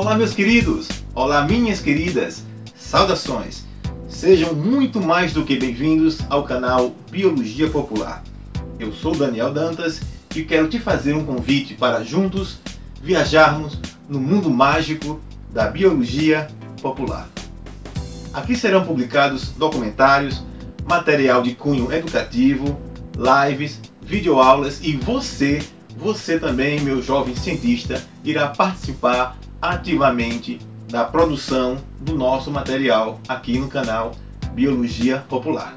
Olá, meus queridos! Olá, minhas queridas! Saudações! Sejam muito mais do que bem-vindos ao canal Biologia Popular. Eu sou Daniel Dantas e quero te fazer um convite para juntos viajarmos no mundo mágico da biologia popular. Aqui serão publicados documentários, material de cunho educativo, lives, videoaulas e você, você também, meu jovem cientista, irá participar ativamente da produção do nosso material aqui no canal Biologia Popular.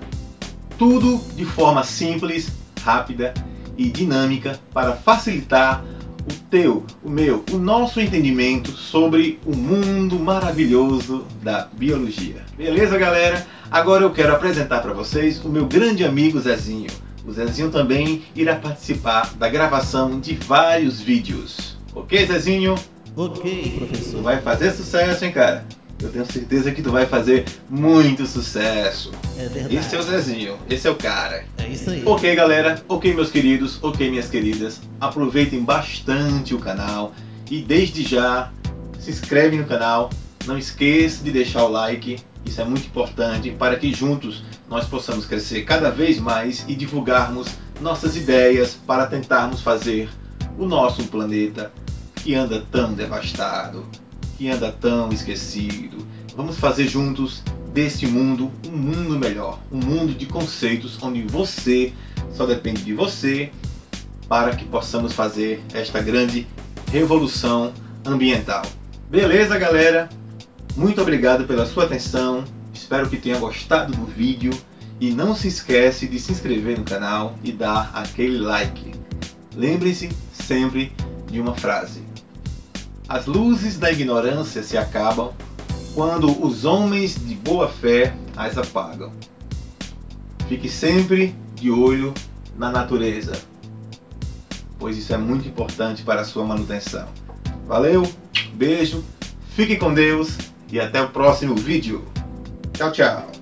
Tudo de forma simples, rápida e dinâmica para facilitar o teu, o meu, o nosso entendimento sobre o mundo maravilhoso da biologia. Beleza, galera? Agora eu quero apresentar para vocês o meu grande amigo Zezinho. O Zezinho também irá participar da gravação de vários vídeos. Ok, Zezinho? Ok, professor. Tu vai fazer sucesso, hein, cara? Eu tenho certeza que tu vai fazer muito sucesso. É verdade. Esse é o Zezinho, esse é o cara. É isso aí. Ok, galera, ok, meus queridos, ok, minhas queridas, aproveitem bastante o canal e desde já se inscreve no canal, não esqueça de deixar o like, isso é muito importante para que juntos nós possamos crescer cada vez mais e divulgarmos nossas ideias para tentarmos fazer o nosso planeta que anda tão devastado, que anda tão esquecido. Vamos fazer juntos desse mundo um mundo melhor, um mundo de conceitos onde você só depende de você para que possamos fazer esta grande revolução ambiental. Beleza, galera? Muito obrigado pela sua atenção. Espero que tenha gostado do vídeo e não se esquece de se inscrever no canal e dar aquele like. Lembre-se sempre de uma frase: As luzes da ignorância se acabam quando os homens de boa fé as apagam. Fique sempre de olho na natureza, pois isso é muito importante para a sua manutenção. Valeu, beijo, fique com Deus e até o próximo vídeo. Tchau, tchau.